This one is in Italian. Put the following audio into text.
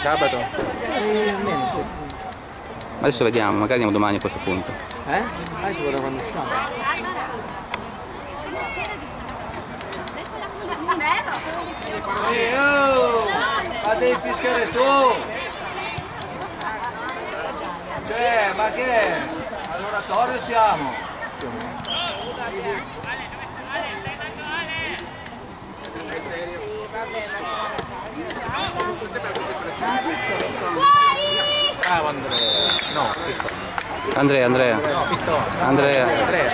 Sabato? Eh, almeno sì. Adesso vediamo, magari andiamo domani a questo punto. Eh? Ah, ci vorrà quando usciamo. Sì, oh! Ma devi fischiare tu! Cioè, ma che è? All'oratorio siamo! Ah, Andrea. No, Pistone. Andrea, Andrea. No, Pistone. Andrea. Andrea.